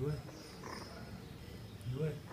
Do it. Do it.